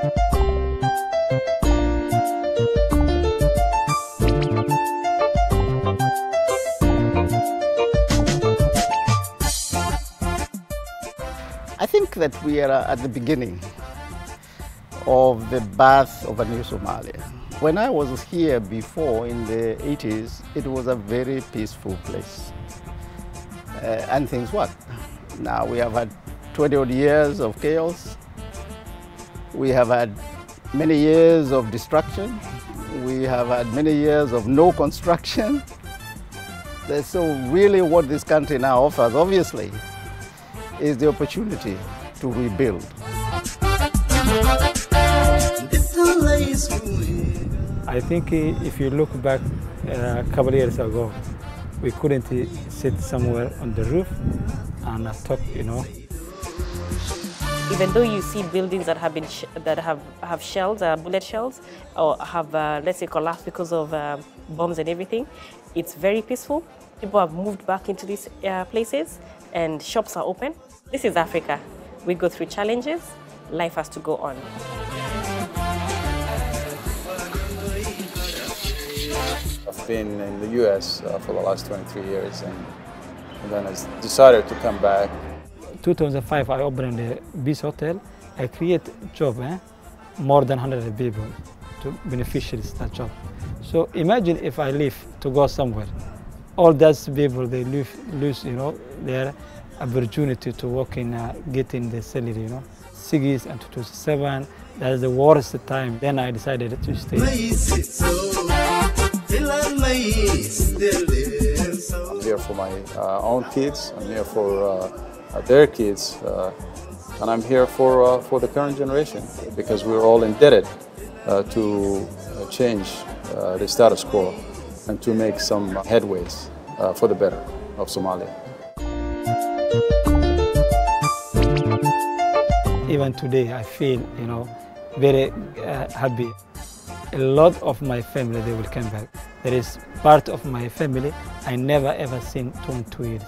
I think that we are at the beginning of the birth of a new Somalia. When I was here before in the 80s, it was a very peaceful place. Uh, and things worked. Now we have had 20 odd years of chaos. We have had many years of destruction. We have had many years of no construction. So really what this country now offers, obviously, is the opportunity to rebuild. I think if you look back uh, a couple of years ago, we couldn't sit somewhere on the roof and talk, you know. Even though you see buildings that have been that have have shells, uh, bullet shells, or have uh, let's say collapsed because of uh, bombs and everything, it's very peaceful. People have moved back into these uh, places, and shops are open. This is Africa. We go through challenges. Life has to go on. I've been in the U.S. Uh, for the last 23 years, and, and then I decided to come back. 2005, I opened the Peace Hotel. I create job, eh? more than 100 people to beneficiaries that job. So imagine if I leave to go somewhere. All those people, they lose, lose you know, their opportunity to work in uh, getting the salary, you know. Six and 2007, that is the worst time. Then I decided to stay. I'm here for my uh, own kids. I'm here for uh, their kids. Uh, and I'm here for, uh, for the current generation because we're all indebted uh, to change the status quo and to make some headways for the better of Somalia. Even today, I feel, you know, very uh, happy. A lot of my family, they will come back. There is part of my family I never ever seen 22 years.